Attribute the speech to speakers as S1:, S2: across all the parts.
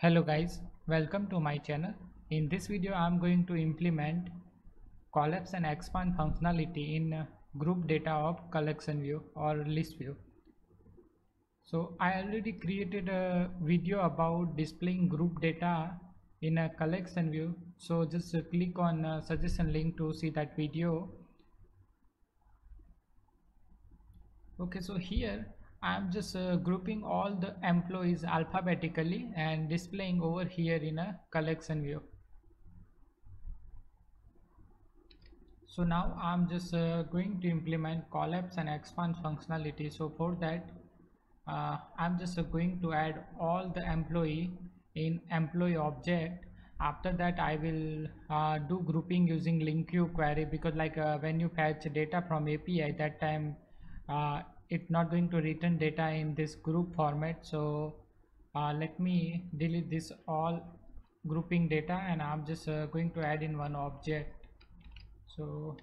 S1: hello guys welcome to my channel. In this video i'm going to implement collapse and expand functionality in uh, group data of collection view or list view. So i already created a video about displaying group data in a collection view. So just uh, click on uh, suggestion link to see that video. Okay so here I'm just uh, grouping all the employees alphabetically and displaying over here in a collection view. So now I'm just uh, going to implement collapse and expand functionality. So for that, uh, I'm just uh, going to add all the employee in employee object. After that, I will uh, do grouping using LINQ query because like uh, when you fetch data from API, that time it's not going to return data in this group format. So uh, let me delete this all grouping data and I'm just uh, going to add in one object. So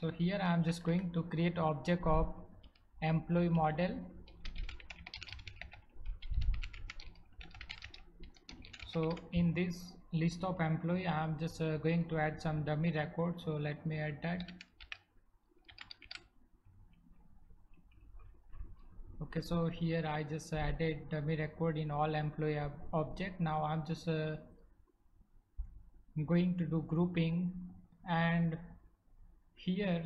S1: so here I'm just going to create object of employee model. So in this list of employee I'm just uh, going to add some dummy record. So let me add that okay so here I just added dummy record in all employee ob object. Now I'm just uh, going to do grouping. And here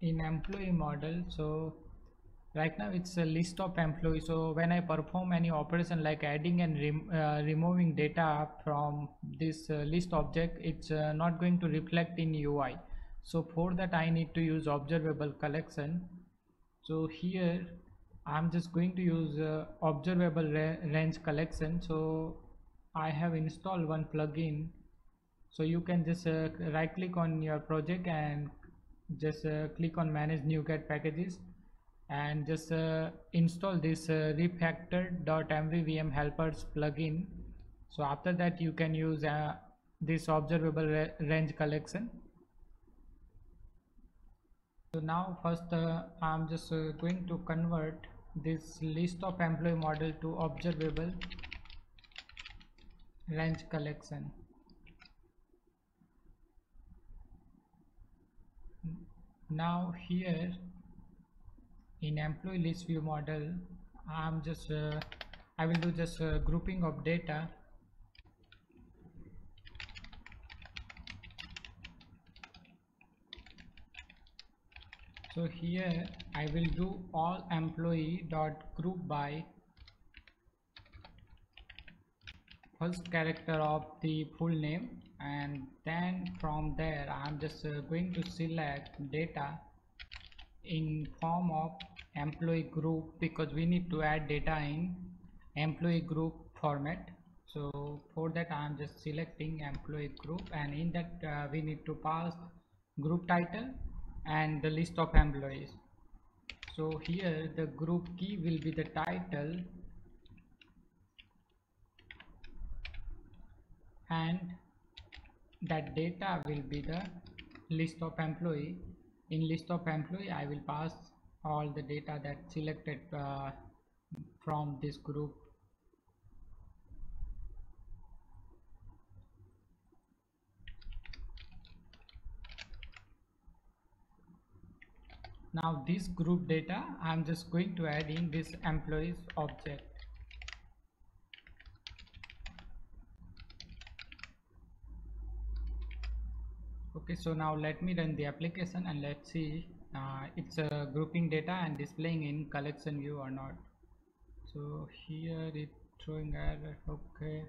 S1: in employee model so right now it's a list of employees. So when I perform any operation like adding and rem uh, removing data from this uh, list object it's uh, not going to reflect in UI so for that I need to use observable collection. So here I'm just going to use uh, observable range collection. So I have installed one plugin. So you can just uh, right click on your project and just uh, click on manage NuGet packages. And just uh, install this uh, refactor.mvvm helpers plugin. So after that you can use uh, this observable range collection. So now first uh, I'm just going to convert this list of employee model to observable range collection. Now here in employee list view model I'm just uh, I will do just uh, grouping of data. So here I will do all employee dot group by first character of the full name and then from there I'm just uh, going to select data in form of employee group because we need to add data in employee group format. So for that I'm just selecting employee group and in that uh, we need to pass group title and the list of employees so here the group key will be the title and that data will be the list of employee. In list of employee I will pass all the data that selected uh, from this group now this group data I'm just going to add in this employees object. Okay so now let me run the application and let's see uh, it's a uh, grouping data and displaying in collection view or not. So here it's throwing error. Okay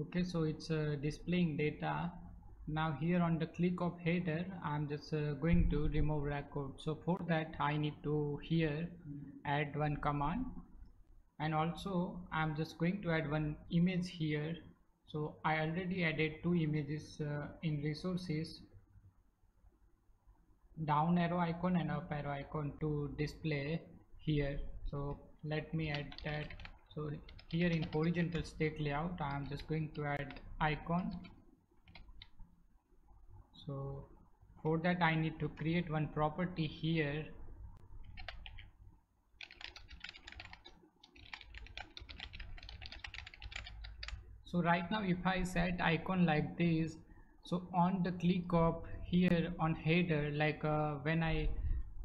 S1: okay so it's uh, displaying data. Now here on the click of header i'm just uh, going to remove record so for that i need to here add one command. And also i'm just going to add one image here. So i already added two images uh, in resources. Down arrow icon and up arrow icon to display here. So let me add that. So here in horizontal stack layout i am just going to add icon. So for that I need to create one property here. So right now if I set icon like this so on the click of here on header like uh, when I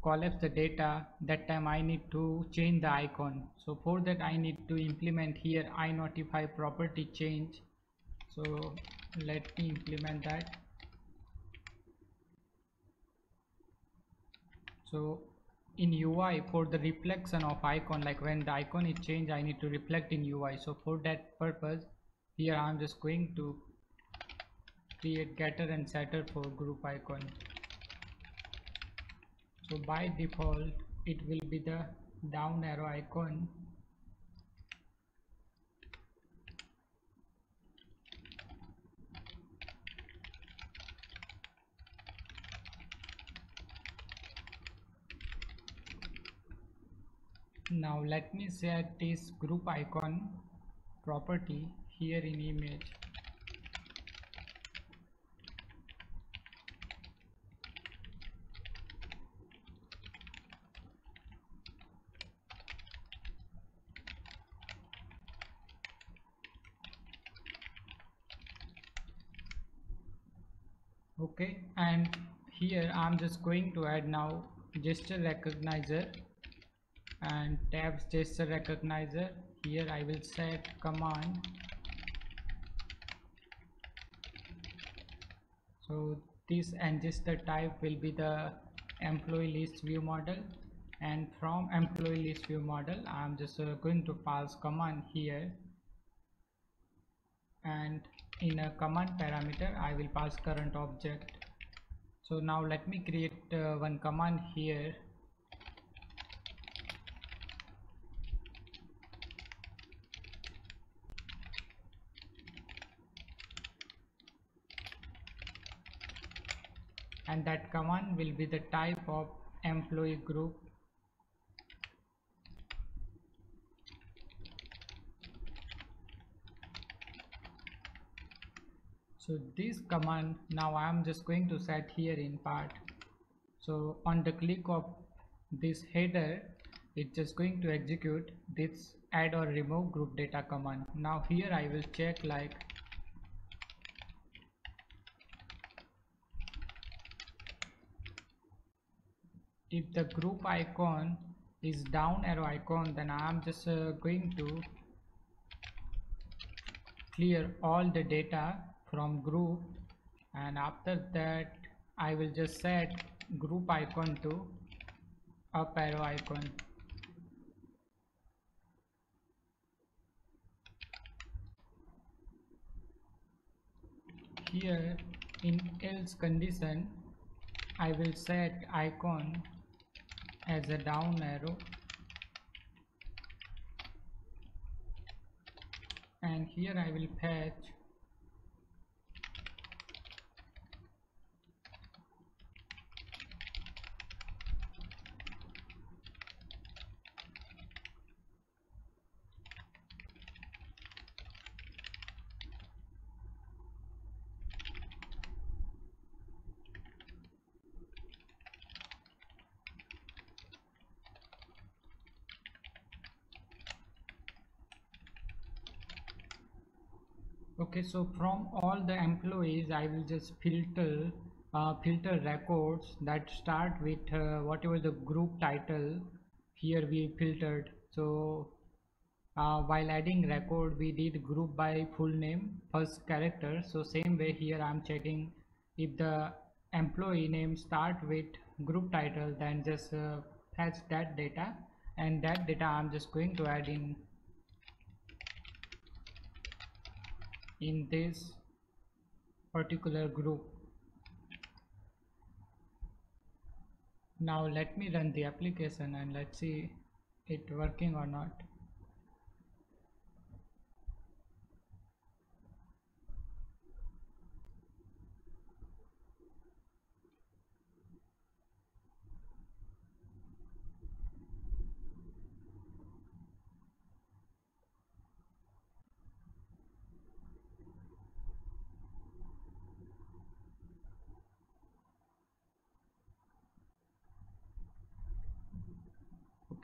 S1: collapse the data that time I need to change the icon. So for that I need to implement here I notify property change. So let me implement that. So in UI for the reflection of icon like when the icon is changed I need to reflect in UI so for that purpose here I'm just going to create getter and setter for group icon so by default it will be the down arrow icon. Now let me set this group icon property here in image okay and here I'm just going to add now gesture recognizer and tabs gesture recognizer. Here I will set command. So this and gesture type will be the employee list view model. And from employee list view model I'm just uh, going to pass command here. And in a command parameter I will pass current object. So now let me create uh, one command here. And that command will be the type of employee group so this command now I am just going to set here in part. So on the click of this header it's just going to execute this add or remove group data command. Now here I will check like if the group icon is down arrow icon then I'm just uh, going to clear all the data from group. And after that I will just set group icon to up arrow icon. Here in else condition I will set icon as a down arrow. And here I will fetch okay so from all the employees I will just filter uh, filter records that start with uh, whatever the group title here we filtered. So uh, while adding record we did group by full name first character. So same way here I'm checking if the employee name start with group title then just uh, fetch that data. And that data I'm just going to add in in this particular group. Now let me run the application and let's see it working or not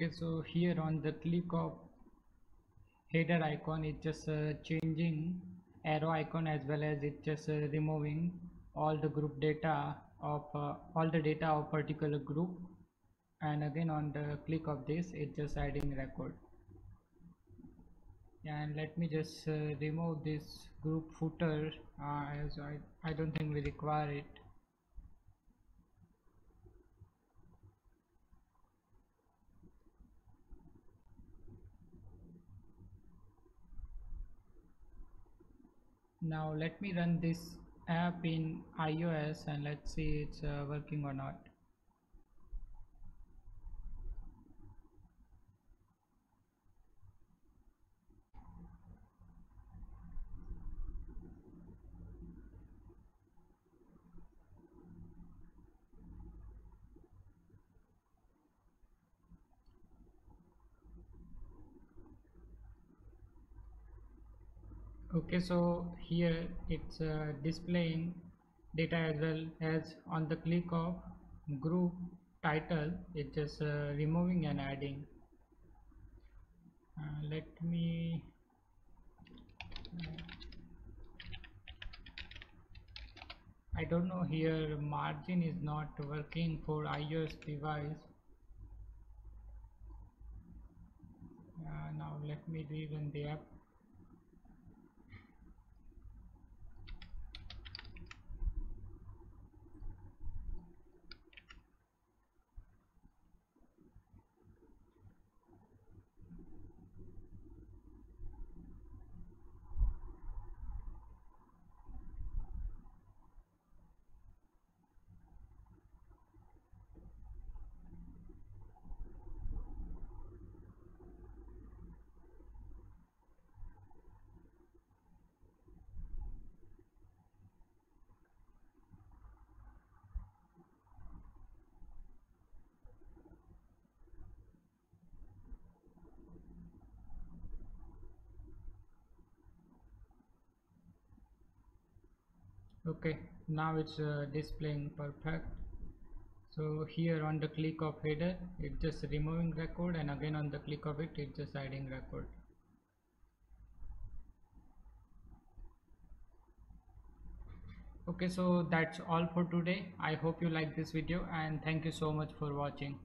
S1: okay so here on the click of header icon it's just uh, changing arrow icon as well as it's just uh, removing all the group data of uh, all the data of particular group. And again on the click of this it's just adding record. And let me just uh, remove this group footer uh, as I, I don't think we require it now let me run this app in iOS and let's see it's uh, working or not okay so here it's uh, displaying data as well as on the click of group title it's just uh, removing and adding. Uh, let me I don't know here margin is not working for iOS device. Uh, now let me rerun the app okay now it's uh, displaying perfect. So here on the click of header it's just removing record and again on the click of it it's just adding record. Okay so that's all for today. I hope you like this video and thank you so much for watching